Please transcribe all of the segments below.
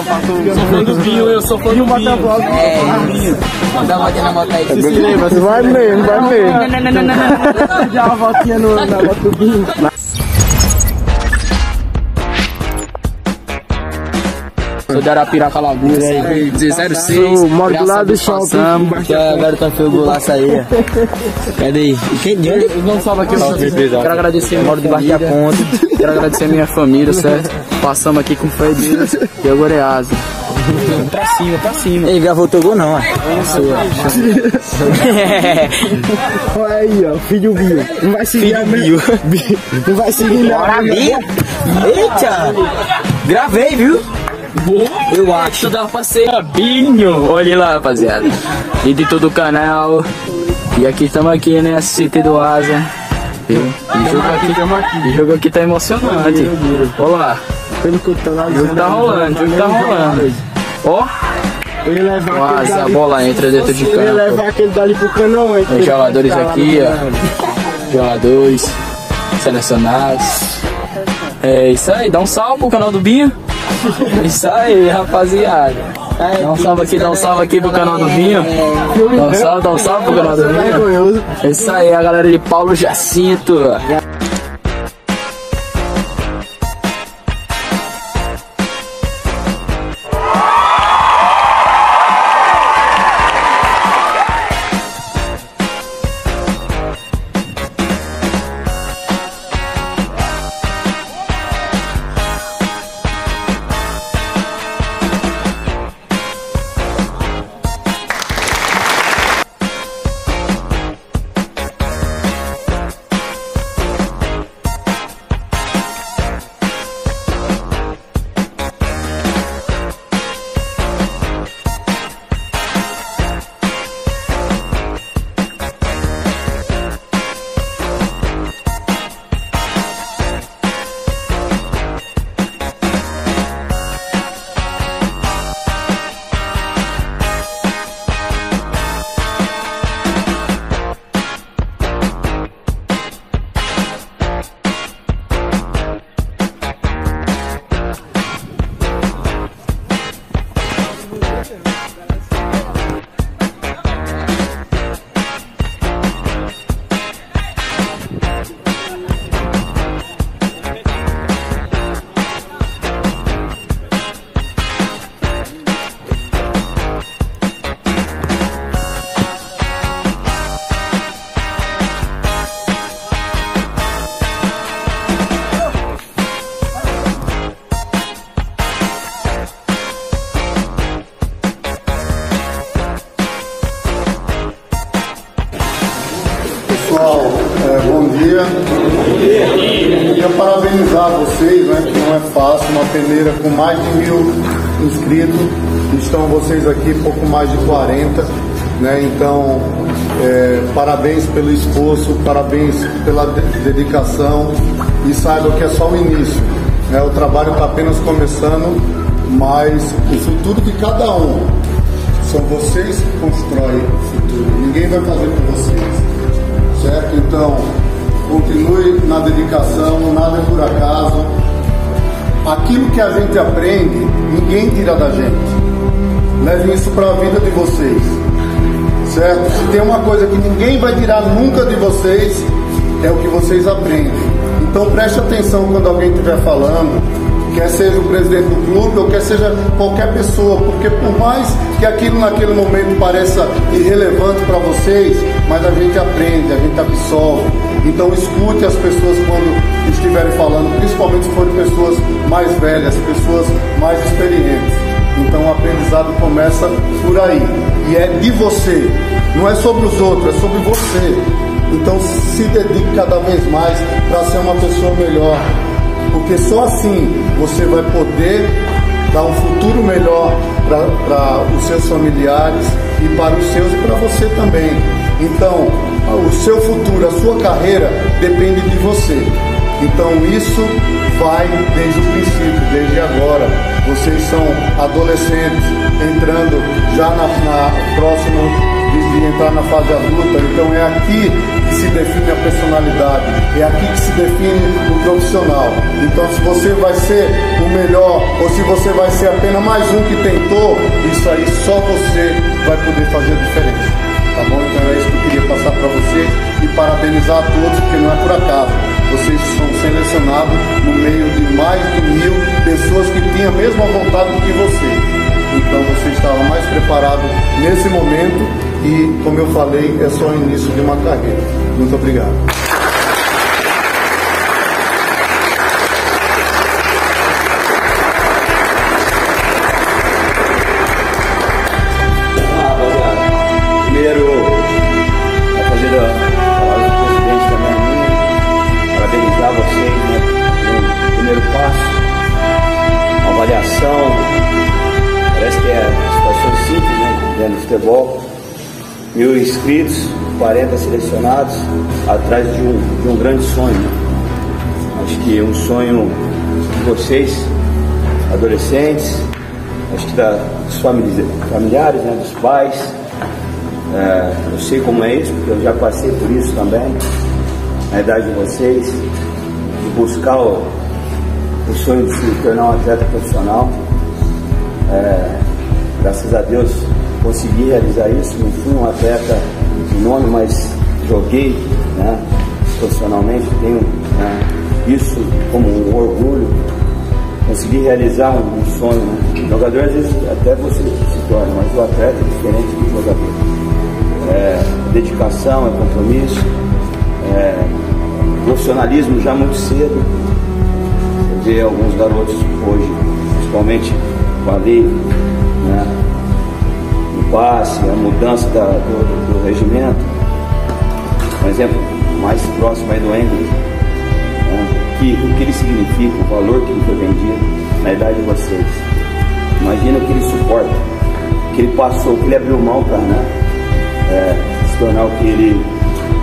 Sou fã do Binho, eu sou fã do Binho. É, dá uma voltinha na moto aí. Você se lembra? Você vai ler, vai ler. Já uma voltinha no, na moto do Binho. Sou de Arapiraca Lagoa, 06. Moro do lado do shopping. Que agora tá feio o golaço aí. Cadê aí? Quem de onde? Não salva aqui, Quero agradecer, moro debaixo da ponte. Quero agradecer a minha família, certo? Passamos aqui com em Deus e a Goreasa. Pra cima, pra cima. Ele gravou teu gol não, ó. Olha aí, ó, filho Bio. Não vai seguir a Bio. Não vai seguir não. Bora, Bia. Eita! Gravei, viu? Eu acho. Dava pra ser Binho. Olha lá, rapaziada. E de todo o canal. E aqui estamos aqui, né? CT do Asa. E o jogo aqui, o jogo aqui tá emocionante. Olha lá. Pelo que eu tô lá O jogo tá rolando, o jogo tá rolando. Ó, Asa, a bola entra dentro de campo. levar aquele dali pro canão, hein? Tem jogadores aqui, ó. Jogadores selecionados. É isso aí, dá um salve pro canal do Binho. Isso aí, rapaziada. Dá um salve aqui, dá um salve aqui pro canal do Binho. Dá um salve, dá um salve pro canal do Binho. É isso aí, a galera de Paulo Jacinto. Parabenizar vocês, né, que não é fácil, uma peneira com mais de mil inscritos. Estão vocês aqui, pouco mais de 40. Né, então, é, parabéns pelo esforço, parabéns pela de- dedicação e saibam que é só o início. Né, o trabalho está apenas começando, mas o futuro de cada um são vocês que constroem o futuro. Ninguém vai fazer por vocês certo? Então, continue na dedicação, nada é por acaso. Aquilo que a gente aprende, ninguém tira da gente. Levem isso para a vida de vocês, certo? Se tem uma coisa que ninguém vai tirar nunca de vocês, é o que vocês aprendem. Então preste atenção quando alguém estiver falando, quer seja o presidente do clube ou quer seja qualquer pessoa, porque por mais que aquilo naquele momento pareça irrelevante para vocês, mas a gente aprende, a gente absorve. Então escute as pessoas quando estiverem falando, principalmente se forem pessoas mais velhas, pessoas mais experientes. Então o aprendizado começa por aí. E é de você. Não é sobre os outros, é sobre você. Então se dedique cada vez mais para ser uma pessoa melhor. Porque só assim você vai poder dar um futuro melhor para os seus familiares e para os seus e para você também. Então, o seu futuro, a sua carreira depende de você. Então isso vai desde o princípio, desde agora. Vocês são adolescentes entrando já na, na próximo de, de entrar na fase adulta. Então é aqui que se define a personalidade, é aqui que se define o profissional. Então se você vai ser o melhor ou se você vai ser apenas mais um que tentou, isso aí só você vai poder fazer a diferença. Tá bom? Então é isso que eu queria passar para vocês e parabenizar a todos, porque não é por acaso. Vocês são selecionados no meio de mais de mil pessoas que tinham a mesma vontade que você. Então você estava mais preparado nesse momento e, como eu falei, é só o início de uma carreira. Muito obrigado. Avaliação, parece que é situação simples né, dentro do futebol. Mil inscritos, 40 selecionados, atrás de um, de um grande sonho. né? Acho que um sonho de vocês, adolescentes, acho que da, dos famili- familiares, né, dos pais, é, eu sei como é isso, porque eu já passei por isso também, na idade de vocês, de buscar o, o sonho de se tornar um atleta profissional. É, graças a Deus consegui realizar isso. Não fui um atleta de nome, mas joguei né, profissionalmente, tenho né, isso como um orgulho. Consegui realizar um, sonho. Né? Jogador, às vezes, até você se torna, mas o atleta é diferente do jogador é, dedicação, é compromisso, é, profissionalismo já muito cedo. Vê alguns garotos hoje, principalmente com a lei, né, o passe, a mudança da- do, do regimento. Um exemplo mais próximo aí do Engel, né, que, o que ele significa, o valor que ele foi vendido na idade de vocês. Imagina o que ele suporta, o que ele passou, o que ele abriu mão para né, é, se tornar o que ele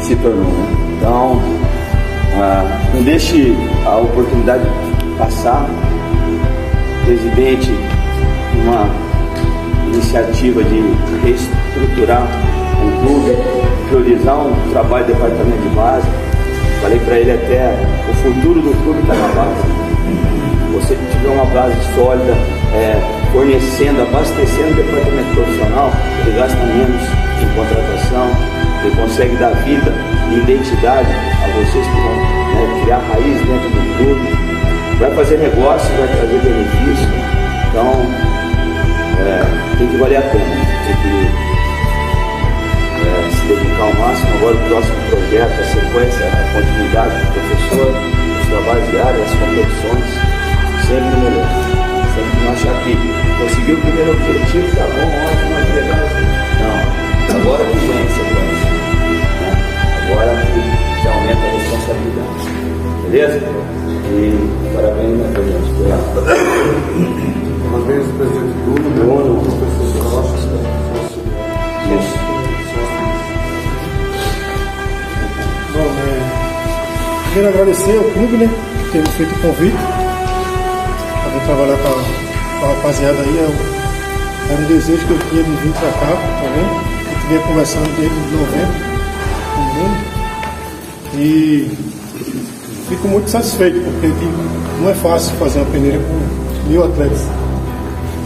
se tornou. né? Então, ah, não deixe a oportunidade passar. Presidente, uma iniciativa de reestruturar o clube, priorizar um trabalho de departamento de base. Falei para ele até, o futuro do clube está na base você tiver uma base sólida, é, fornecendo, abastecendo o departamento profissional, ele gasta menos em contratação, ele consegue dar vida e identidade a vocês que vão né, criar raiz dentro do clube, vai fazer negócio, vai trazer benefício, então é, tem que valer a pena, tem que é, se dedicar ao máximo. Agora o próximo projeto, a sequência, a continuidade do professor, os trabalhos diários, as competições sempre melhor. Sempre não achar que conseguiu o primeiro objetivo, tá bom, ótimo, mas legal. Não, agora a sequência. Né? Agora que aumenta a responsabilidade. Beleza? E parabéns, né, presidente, presidente Bruno, Bruno. professor Costa, isso. Bom, é, primeiro agradecer ao clube, né, por ter me feito o convite para vir trabalhar com a, com a rapaziada aí. É um- Era um desejo que eu tinha de vir para cá, tá vendo? A gente vinha conversando desde novembro com o Bruno. E fico muito satisfeito, porque que não é fácil fazer uma peneira com mil atletas.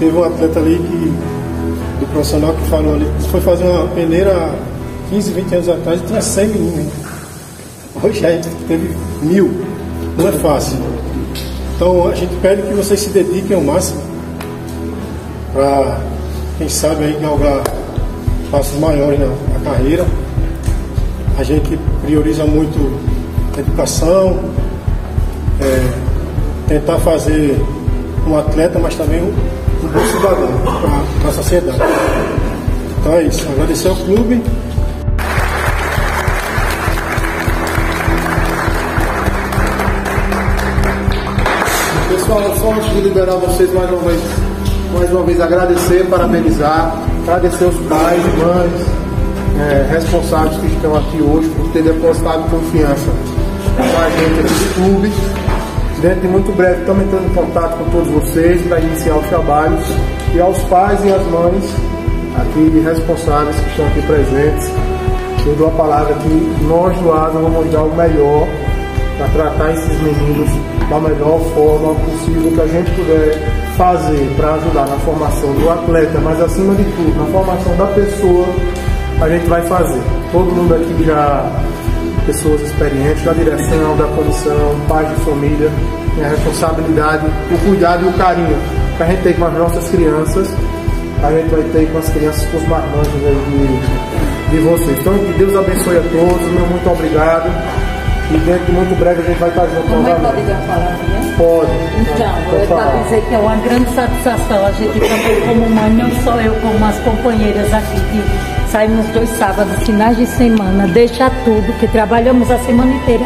Teve um atleta ali que, do profissional que falou ali, foi fazer uma peneira há 15, 20 anos atrás e tinha 100 meninos. Hoje a gente teve mil. Não é fácil. Então a gente pede que vocês se dediquem ao máximo para, quem sabe, aí galgar passos maiores na, na carreira. A gente prioriza muito educação, é, tentar fazer um atleta, mas também um, um bom cidadão para a sociedade. Então é isso. Agradecer ao clube. Pessoal, só antes de liberar vocês mais uma vez, mais uma vez agradecer, parabenizar, agradecer os pais, mães, é, responsáveis que estão aqui hoje por ter depositado confiança com a gente aqui do clube. Dentro de muito breve estamos entrando em contato com todos vocês para iniciar os trabalhos. E aos pais e às mães, aqui responsáveis que estão aqui presentes. Eu dou a palavra que nós do ASA vamos dar o melhor para tratar esses meninos da melhor forma possível que a gente puder fazer para ajudar na formação do atleta, mas acima de tudo, na formação da pessoa, a gente vai fazer. Todo mundo aqui já, pessoas experientes da direção, da comissão, pais de família, tem a responsabilidade, o cuidado e o carinho que a gente tem com as nossas crianças, a gente vai ter com as crianças, com os marmanjos aí de, de vocês. Então, que Deus abençoe a todos, meu muito obrigado. E dentro de muito breve a gente vai estar junto Mamãe novamente. pode dar a palavra, né? Pode. Então, Pode é para falar. dizer que é uma grande satisfação a gente também como mãe, não só eu, como as companheiras aqui, que saímos dois sábados, finais de semana, deixar tudo, que trabalhamos a semana inteira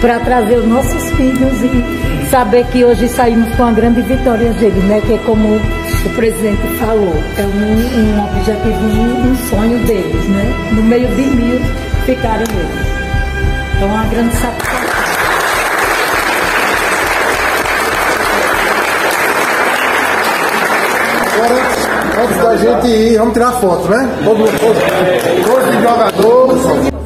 para trazer os nossos filhos e saber que hoje saímos com uma grande vitória deles, né? Que é como o presidente falou, é um, um objetivo, um, sonho deles, né? No meio de mil ficarem eles. Então, uma grande satisfação. Antes da gente ir, vamos tirar foto, né? Todo todos, todos os jogadores.